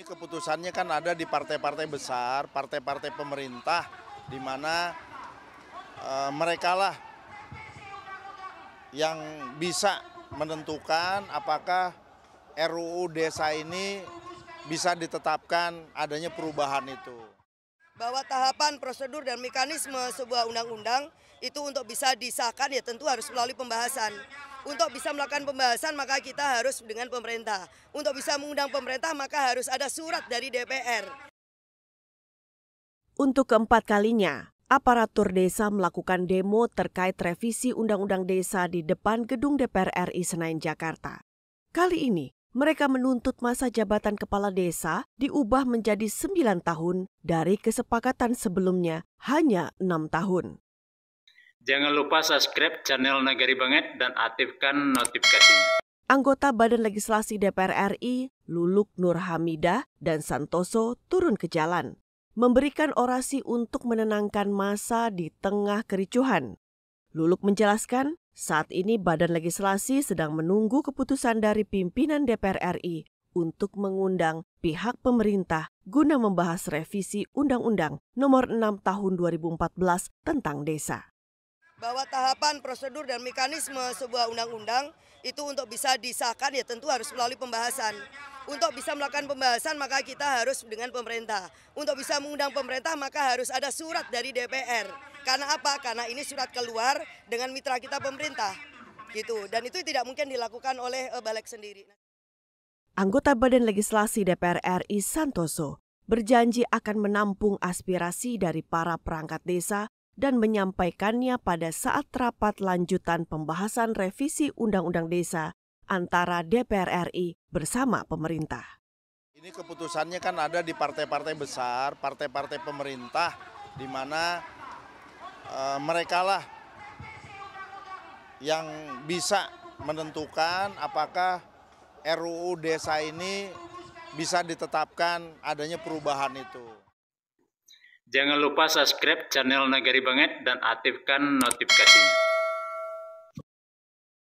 Ini keputusannya kan ada di partai-partai besar, partai-partai pemerintah, di mana uh, mereka lah yang bisa menentukan apakah RUU desa ini bisa ditetapkan adanya perubahan itu. Bahwa tahapan, prosedur, dan mekanisme sebuah undang-undang itu untuk bisa disahkan ya tentu harus melalui pembahasan. Untuk bisa melakukan pembahasan maka kita harus dengan pemerintah. Untuk bisa mengundang pemerintah maka harus ada surat dari DPR. Untuk keempat kalinya, aparatur desa melakukan demo terkait revisi Undang-Undang Desa di depan gedung DPR RI Senayan Jakarta. Kali ini, mereka menuntut masa jabatan kepala desa diubah menjadi 9 tahun dari kesepakatan sebelumnya hanya 6 tahun. Jangan lupa subscribe channel Nagari Banget dan aktifkan notifikasinya. Anggota Badan Legislasi DPR RI, Luluk Nur Hamidah dan Santoso turun ke jalan, memberikan orasi untuk menenangkan masa di tengah kericuhan. Luluk menjelaskan, saat ini Badan Legislasi sedang menunggu keputusan dari pimpinan DPR RI untuk mengundang pihak pemerintah guna membahas revisi Undang-Undang Nomor 6 Tahun 2014 tentang Desa bahwa tahapan, prosedur, dan mekanisme sebuah undang-undang itu untuk bisa disahkan ya tentu harus melalui pembahasan. Untuk bisa melakukan pembahasan maka kita harus dengan pemerintah. Untuk bisa mengundang pemerintah maka harus ada surat dari DPR. Karena apa? Karena ini surat keluar dengan mitra kita pemerintah. Gitu. Dan itu tidak mungkin dilakukan oleh uh, Balik sendiri. Anggota Badan Legislasi DPR RI Santoso berjanji akan menampung aspirasi dari para perangkat desa dan menyampaikannya pada saat rapat lanjutan pembahasan revisi Undang-Undang Desa antara DPR RI bersama pemerintah. Ini keputusannya kan ada di partai-partai besar, partai-partai pemerintah, di mana uh, mereka lah yang bisa menentukan apakah RUU desa ini bisa ditetapkan adanya perubahan itu. Jangan lupa subscribe channel Nagari Banget dan aktifkan notifikasinya.